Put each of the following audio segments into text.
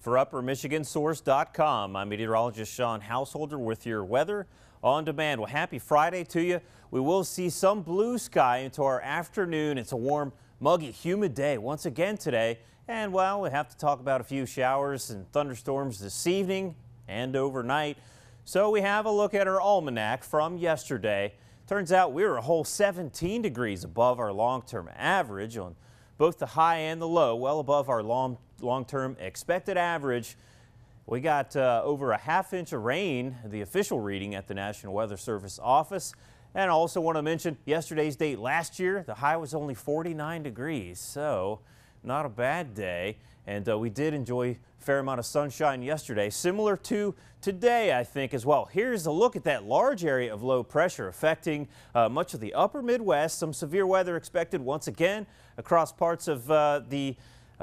For UpperMichigansSource.com, I'm meteorologist Shawn Householder with your weather on demand. Well, happy Friday to you. We will see some blue sky into our afternoon. It's a warm, muggy, humid day once again today. And well, we have to talk about a few showers and thunderstorms this evening and overnight. So we have a look at our almanac from yesterday. Turns out we were a whole 17 degrees above our long-term average on both the high and the low, well above our long, long-term expected average. We got uh, over a half inch of rain, the official reading at the National Weather Service office. And I also want to mention yesterday's date last year, the high was only 49 degrees. So not a bad day. And uh, we did enjoy a fair amount of sunshine yesterday, similar to today, I think, as well. Here's a look at that large area of low pressure affecting uh, much of the upper Midwest. Some severe weather expected once again across parts of uh, the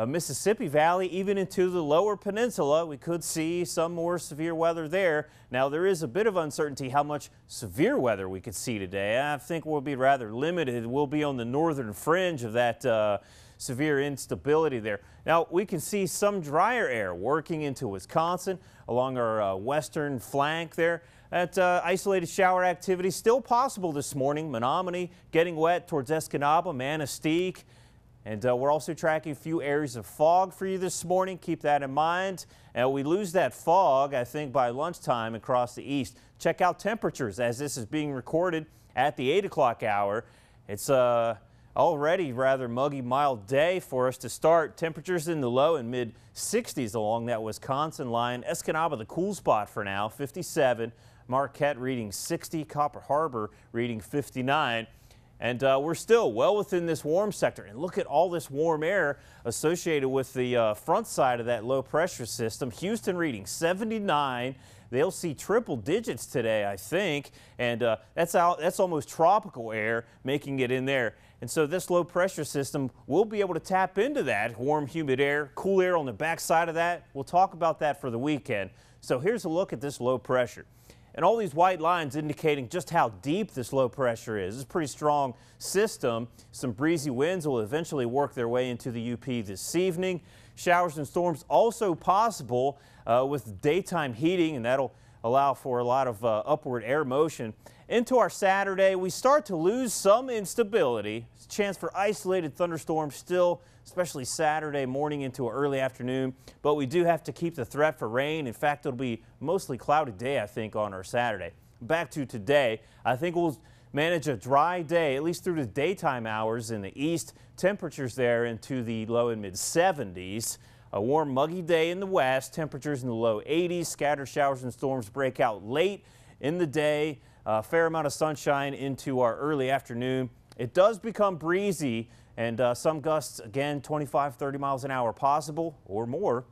Mississippi Valley, even into the lower peninsula. We could see some more severe weather there. Now, there is a bit of uncertainty how much severe weather we could see today. I think we'll be rather limited. We'll be on the northern fringe of that uh, severe instability there. Now, we can see some drier air working into Wisconsin along our uh, western flank there. That uh, isolated shower activity still possible this morning. Menominee getting wet towards Escanaba, Manistique. And uh, we're also tracking a few areas of fog for you this morning. Keep that in mind. And we lose that fog, I think, by lunchtime across the east. Check out temperatures as this is being recorded at the 8 o'clock hour. It's uh, already rather muggy, mild day for us to start. Temperatures in the low and mid 60s along that Wisconsin line. Escanaba, the cool spot for now, 57. Marquette reading 60. Copper Harbor reading 59. And uh, we're still well within this warm sector. And look at all this warm air associated with the uh, front side of that low pressure system. Houston reading 79. They'll see triple digits today, I think. And uh, that's, out, that's almost tropical air making it in there. And so this low pressure system will be able to tap into that warm, humid air, cool air on the backside of that. We'll talk about that for the weekend. So here's a look at this low pressure. And all these white lines indicating just how deep this low pressure is. It's a pretty strong system. Some breezy winds will eventually work their way into the UP this evening. Showers and storms also possible uh, with daytime heating, and that'll allow for a lot of uh, upward air motion. Into our Saturday, we start to lose some instability. Chance for isolated thunderstorms still, especially Saturday morning into early afternoon. But we do have to keep the threat for rain. In fact, it'll be mostly cloudy day, I think, on our Saturday. Back to today, I think we'll manage a dry day, at least through the daytime hours in the east. Temperatures there into the low and mid 70s. A warm, muggy day in the west. Temperatures in the low 80s. Scattered showers and storms break out late in the day. A fair amount of sunshine into our early afternoon. It does become breezy and uh, some gusts again 25 30 miles an hour possible or more.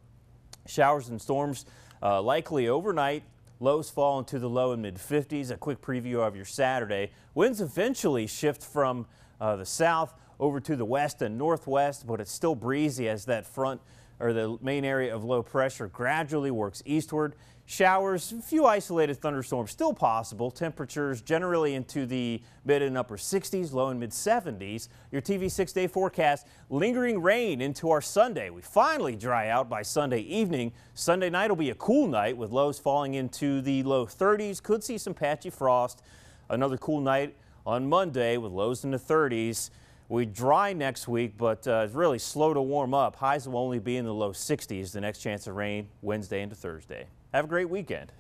Showers and storms uh, likely overnight. Lows fall into the low and mid 50s. A quick preview of your Saturday. Winds eventually shift from uh, the south over to the west and northwest, but it's still breezy as that front or the main area of low pressure gradually works eastward. Showers, a few isolated thunderstorms still possible. Temperatures generally into the mid and upper 60s, low and mid 70s. Your TV six day forecast lingering rain into our Sunday. We finally dry out by Sunday evening. Sunday night will be a cool night with lows falling into the low 30s. Could see some patchy frost. Another cool night on Monday with lows in the 30s. We dry next week, but uh, it's really slow to warm up. Highs will only be in the low 60s. The next chance of rain Wednesday into Thursday. Have a great weekend.